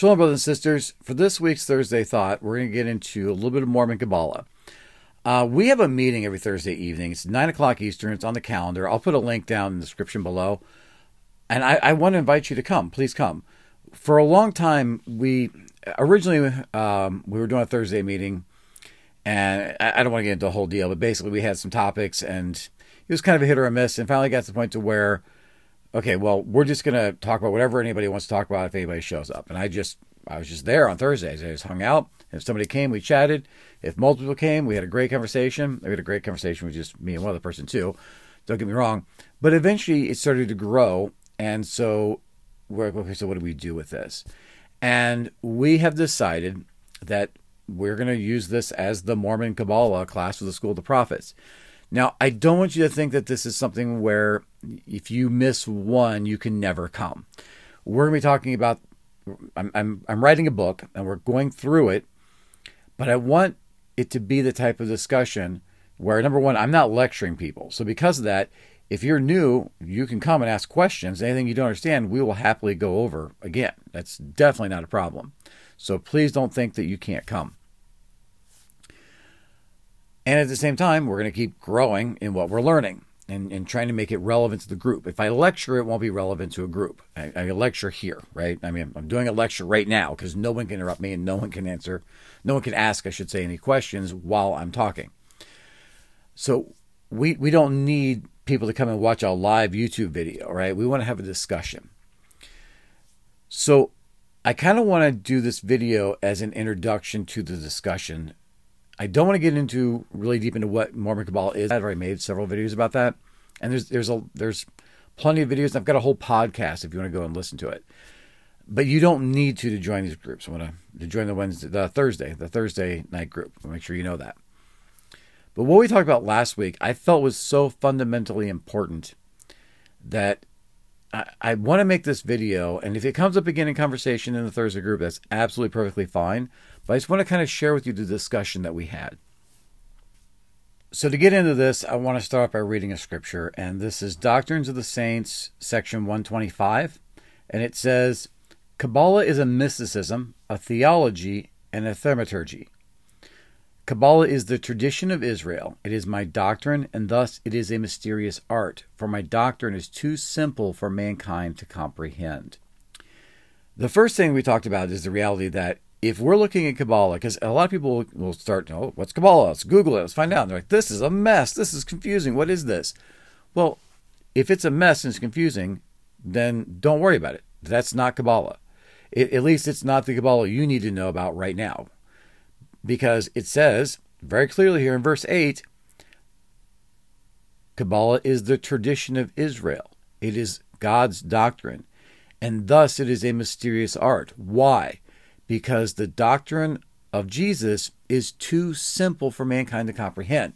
Shalom, brothers and sisters. For this week's Thursday Thought, we're going to get into a little bit of Mormon Kabbalah. Uh, we have a meeting every Thursday evening. It's 9 o'clock Eastern. It's on the calendar. I'll put a link down in the description below. And I, I want to invite you to come. Please come. For a long time, we originally um, we were doing a Thursday meeting, and I, I don't want to get into the whole deal, but basically we had some topics, and it was kind of a hit or a miss, and finally got to the point to where okay, well, we're just going to talk about whatever anybody wants to talk about if anybody shows up. And I just, I was just there on Thursdays. I just hung out. If somebody came, we chatted. If multiple came, we had a great conversation. We had a great conversation with just me and one other person too. Don't get me wrong. But eventually it started to grow. And so we're okay, so what do we do with this? And we have decided that we're going to use this as the Mormon Kabbalah class of the School of the Prophets. Now, I don't want you to think that this is something where if you miss one, you can never come. We're going to be talking about. I'm, I'm, I'm writing a book and we're going through it, but I want it to be the type of discussion where, number one, I'm not lecturing people. So, because of that, if you're new, you can come and ask questions. Anything you don't understand, we will happily go over again. That's definitely not a problem. So, please don't think that you can't come. And at the same time, we're going to keep growing in what we're learning and, and trying to make it relevant to the group. If I lecture, it won't be relevant to a group. I, I lecture here, right? I mean, I'm doing a lecture right now because no one can interrupt me and no one can answer, no one can ask, I should say, any questions while I'm talking. So we we don't need people to come and watch a live YouTube video, right? We want to have a discussion. So I kind of want to do this video as an introduction to the discussion I don't want to get into really deep into what Mormon Kabbalah is. I've already made several videos about that, and there's there's a there's plenty of videos. I've got a whole podcast if you want to go and listen to it. But you don't need to to join these groups. I want to, to join the Wednesday, the Thursday, the Thursday night group. Make sure you know that. But what we talked about last week, I felt was so fundamentally important that I, I want to make this video. And if it comes up again in conversation in the Thursday group, that's absolutely perfectly fine. But I just want to kind of share with you the discussion that we had. So, to get into this, I want to start by reading a scripture, and this is Doctrines of the Saints, section 125. And it says, Kabbalah is a mysticism, a theology, and a thaumaturgy. Kabbalah is the tradition of Israel. It is my doctrine, and thus it is a mysterious art, for my doctrine is too simple for mankind to comprehend. The first thing we talked about is the reality that if we're looking at Kabbalah, because a lot of people will start, oh, what's Kabbalah? Let's Google it. Let's find out. And they're like, this is a mess. This is confusing. What is this? Well, if it's a mess and it's confusing, then don't worry about it. That's not Kabbalah. It, at least it's not the Kabbalah you need to know about right now. Because it says very clearly here in verse 8 Kabbalah is the tradition of Israel, it is God's doctrine. And thus it is a mysterious art. Why? because the doctrine of Jesus is too simple for mankind to comprehend.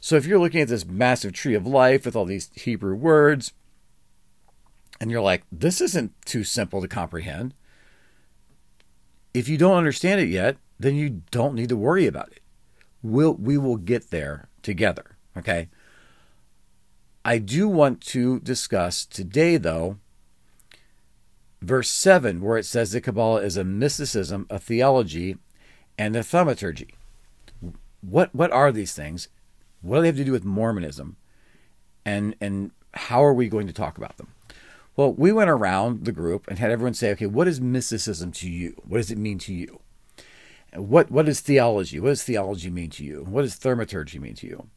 So if you're looking at this massive tree of life with all these Hebrew words, and you're like, this isn't too simple to comprehend, if you don't understand it yet, then you don't need to worry about it. We'll, we will get there together. Okay. I do want to discuss today, though, verse 7, where it says that Kabbalah is a mysticism, a theology, and a thaumaturgy. What, what are these things? What do they have to do with Mormonism? And, and how are we going to talk about them? Well, we went around the group and had everyone say, okay, what is mysticism to you? What does it mean to you? What, what is theology? What does theology mean to you? What does thaumaturgy mean to you?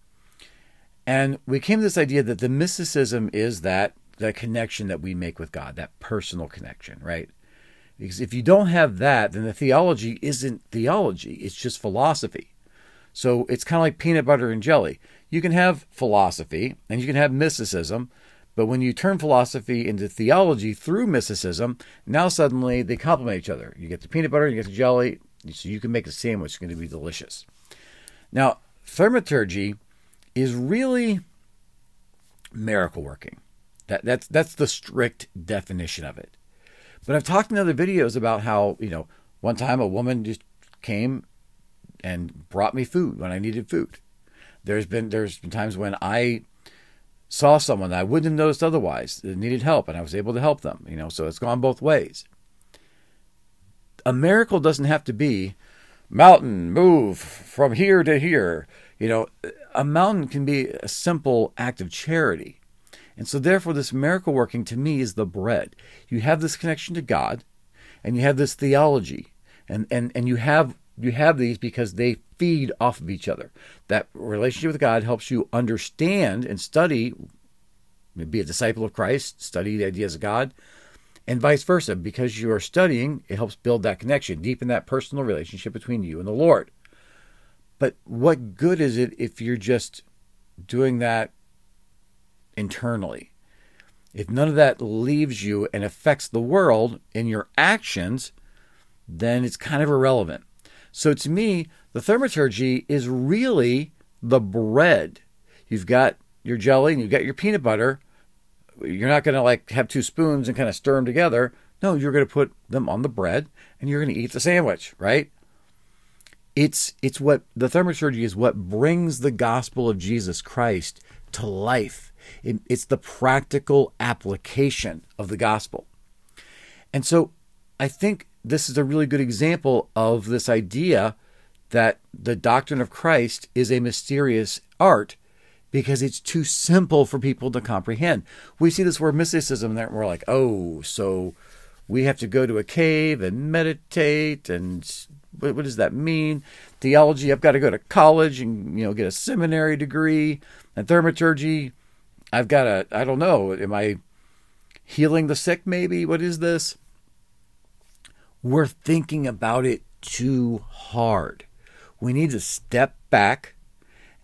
And we came to this idea that the mysticism is that the connection that we make with God, that personal connection, right? Because if you don't have that, then the theology isn't theology, it's just philosophy. So it's kind of like peanut butter and jelly. You can have philosophy and you can have mysticism, but when you turn philosophy into theology through mysticism, now suddenly they complement each other. You get the peanut butter, you get the jelly, so you can make a sandwich, it's going to be delicious. Now, thaumaturgy is really miracle working. That, that's that's the strict definition of it. But I've talked in other videos about how you know one time a woman just came and brought me food when I needed food. There's been there's been times when I saw someone that I wouldn't have noticed otherwise that needed help, and I was able to help them. You know, so it's gone both ways. A miracle doesn't have to be mountain move from here to here. You know, a mountain can be a simple act of charity. And so, therefore, this miracle working to me is the bread. You have this connection to God, and you have this theology, and, and, and you have you have these because they feed off of each other. That relationship with God helps you understand and study, be a disciple of Christ, study the ideas of God, and vice versa. Because you are studying, it helps build that connection, deepen that personal relationship between you and the Lord. But what good is it if you're just doing that internally? If none of that leaves you and affects the world in your actions, then it's kind of irrelevant. So to me, the thaumaturgy is really the bread. You've got your jelly and you've got your peanut butter. You're not going to like have two spoons and kind of stir them together. No, you're going to put them on the bread and you're going to eat the sandwich, right? It's it's what the thaumaturgy is what brings the gospel of Jesus Christ to life. It, it's the practical application of the gospel. And so I think this is a really good example of this idea that the doctrine of Christ is a mysterious art because it's too simple for people to comprehend. We see this word mysticism there, and we're like, oh, so we have to go to a cave and meditate, and what, what does that mean? Theology, I've got to go to college and you know get a seminary degree, and thaumaturgy, I've got to, I don't know, am I healing the sick? Maybe what is this? we're thinking about it too hard. We need to step back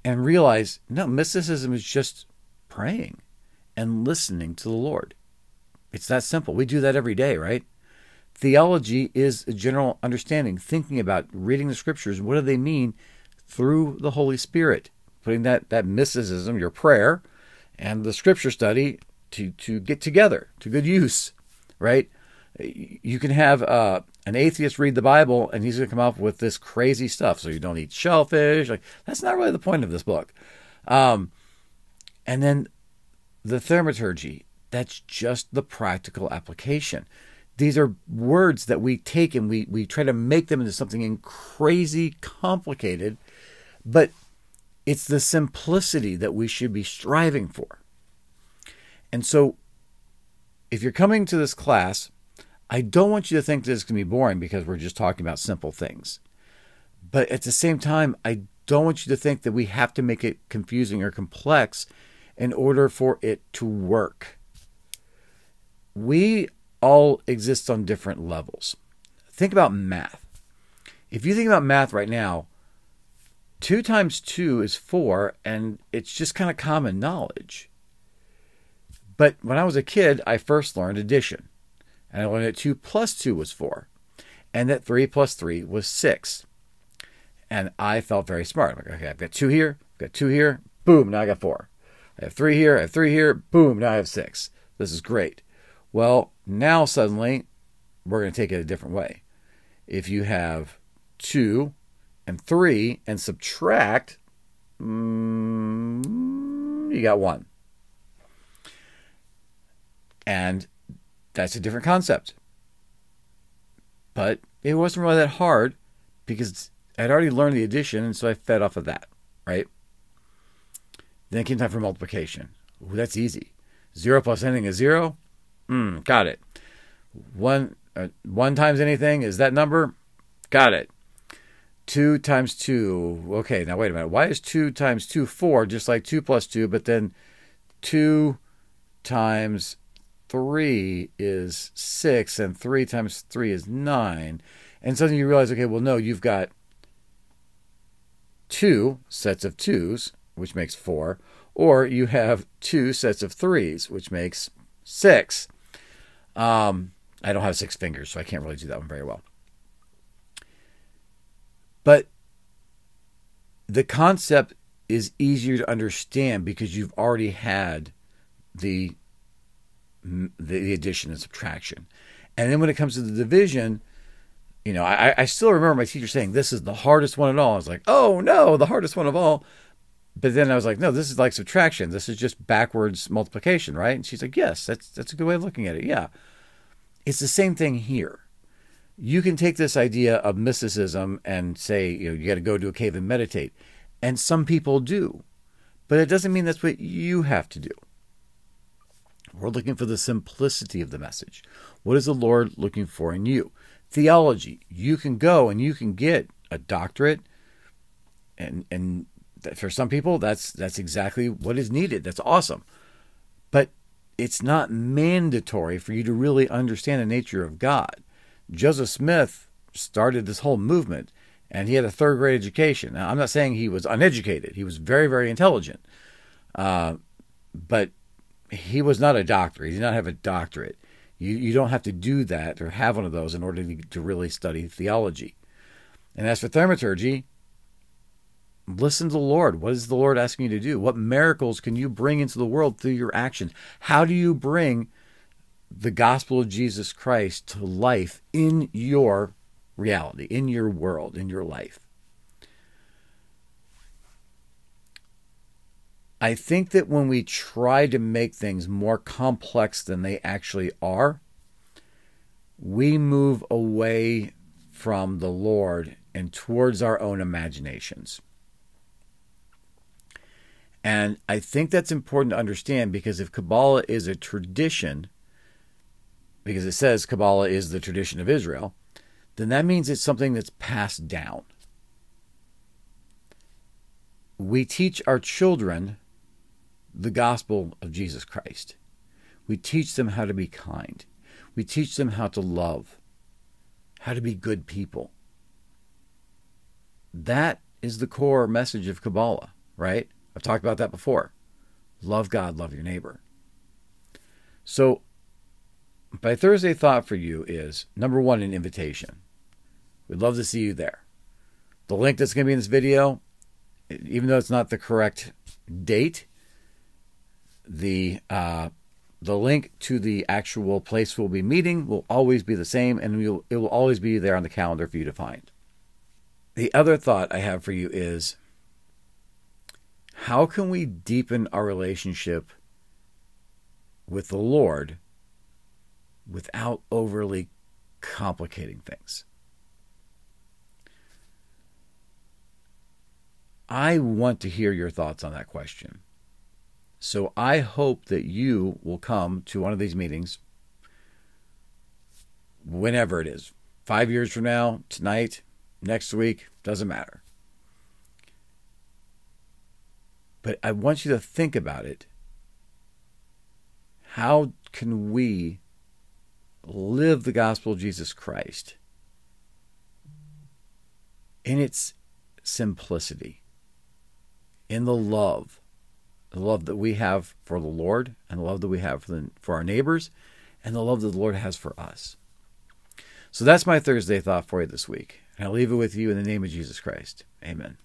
and realize no, mysticism is just praying and listening to the Lord. It's that simple. We do that every day, right? Theology is a general understanding, thinking about reading the scriptures. What do they mean through the Holy Spirit? Putting that, that mysticism, your prayer, and the scripture study to, to get together to good use, right? You can have uh, an atheist read the Bible and he's going to come up with this crazy stuff. So you don't eat shellfish. Like that's not really the point of this book. Um, and then the thaumaturgy. That's just the practical application. These are words that we take and we, we try to make them into something crazy complicated, but it's the simplicity that we should be striving for. And so, if you're coming to this class I don't want you to think this is going to be boring because we're just talking about simple things. But at the same time, I don't want you to think that we have to make it confusing or complex in order for it to work. We all exist on different levels. Think about math. If you think about math right now, 2 times 2 is 4, and it's just kind of common knowledge. But when I was a kid, I first learned addition. And I learned that 2 plus 2 was 4. And that 3 plus 3 was 6. And I felt very smart. I'm like, okay, I've got 2 here, I've got 2 here, boom, now I got 4. I have 3 here, I have 3 here, boom, now I have 6. This is great. Well, now suddenly we're going to take it a different way. If you have 2 and 3 and subtract, mm, you got 1. And that's a different concept. But it wasn't really that hard because I'd already learned the addition, and so I fed off of that, right? Then it came time for multiplication. Ooh, that's easy. Zero plus anything is zero. Mm, got it. One uh, one times anything is that number. Got it. Two times two. Okay, now wait a minute. Why is two times two four? Just like two plus two, but then two times 3 is 6 and 3 times 3 is 9. And suddenly you realize, okay, well, no, you've got two sets of twos, which makes 4, or you have two sets of threes, which makes 6. Um, I don't have six fingers, so I can't really do that one very well. But the concept is easier to understand because you've already had the the addition and subtraction. And then when it comes to the division, you know, I, I still remember my teacher saying, This is the hardest one at all. I was like, Oh no, the hardest one of all. But then I was like, No, this is like subtraction. This is just backwards multiplication, right? And she's like, Yes, that's that's a good way of looking at it. Yeah. It's the same thing here. you can take this idea of mysticism and say, you know, you got to go to a cave and meditate. And some people do. But it doesn't mean that's what you have to do. We're looking for the simplicity of the message. What is the Lord looking for in you? Theology. You can go and you can get a doctorate and and for some people that's that's exactly what is needed. That's awesome. But it's not mandatory for you to really understand the nature of God. Joseph Smith started this whole movement and he had a third grade education. Now, I'm not saying he was uneducated, he was very, very intelligent. Uh, but he was not a doctor, he did not have a doctorate. You, you don't have to do that or have one of those in order to, to really study theology. And as for thaumaturgy, listen to the Lord. What is the Lord asking you to do? What miracles can you bring into the world through your actions? How do you bring the gospel of Jesus Christ to life in your reality, in your world, in your life. I think that when we try to make things more complex than they actually are, we move away from the Lord and towards our own imaginations. And I think that's important to understand because if Kabbalah is a tradition, because it says Kabbalah is the tradition of Israel, then that means it's something that's passed down. We teach our children the gospel of Jesus Christ. We teach them how to be kind. We teach them how to love, how to be good people. That is the core message of Kabbalah, right? I've talked about that before. Love God, love your neighbor. So my Thursday thought for you is number one, an invitation. We'd love to see you there. The link that's going to be in this video, even though it's not the correct date, the uh, the link to the actual place we'll be meeting will always be the same, and we'll, it will always be there on the calendar for you to find. The other thought I have for you is how can we deepen our relationship with the Lord without overly complicating things. I want to hear your thoughts on that question. So I hope that you will come to one of these meetings whenever it is. Five years from now, tonight, next week, doesn't matter. But I want you to think about it. How can we live the gospel of Jesus Christ in its simplicity, in the love, the love that we have for the Lord, and the love that we have for, the, for our neighbors, and the love that the Lord has for us. So that's my Thursday thought for you this week. And I'll leave it with you in the name of Jesus Christ. Amen.